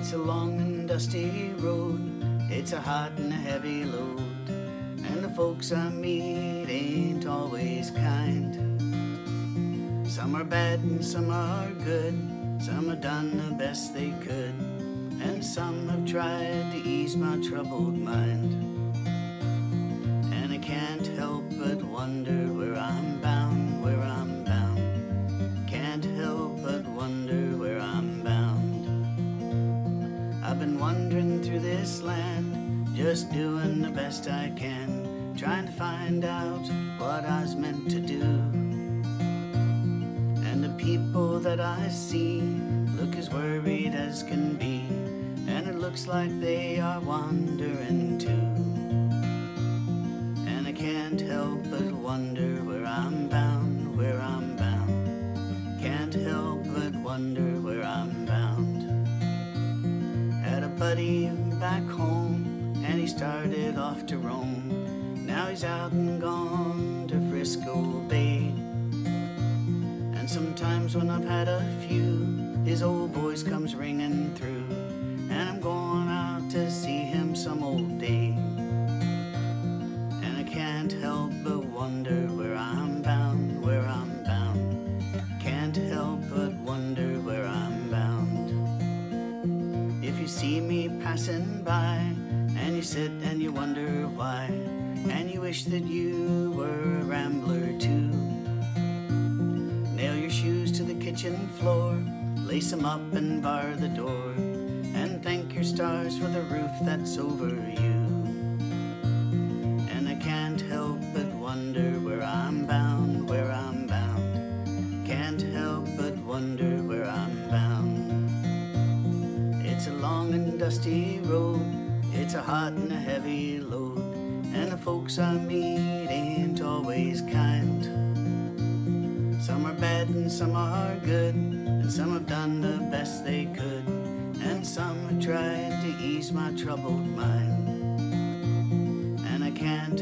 It's a long and dusty road, it's a hot and a heavy load, and the folks I meet ain't always kind. Some are bad and some are good, some have done the best they could, and some have tried to ease my troubled mind. And I can't help but wonder just doing the best I can, trying to find out what I was meant to do. And the people that I see look as worried as can be, and it looks like they are wandering too. And I can't help but wonder where I'm bound, where I'm bound. Can't help but wonder where I'm bound. Had a buddy back home, and he started off to roam. Now he's out and gone to Frisco Bay. And sometimes when I've had a few, his old voice comes ringing through, and I'm going out to see him some old day. And I can't help but wonder where I'm bound, where I'm bound. Can't help but wonder where I'm bound. If you see me passing by, and you sit and you wonder why, and you wish that you were a rambler too. Nail your shoes to the kitchen floor, lace 'em up and bar the door, and thank your stars for the roof that's over you. And I can't help but wonder where I'm bound, where I'm bound. Can't help but wonder where I'm bound. It's a long and dusty road, it's a hot and a heavy load, and the folks I meet ain't always kind. Some are bad and some are good, and some have done the best they could, and some have tried to ease my troubled mind. And I can't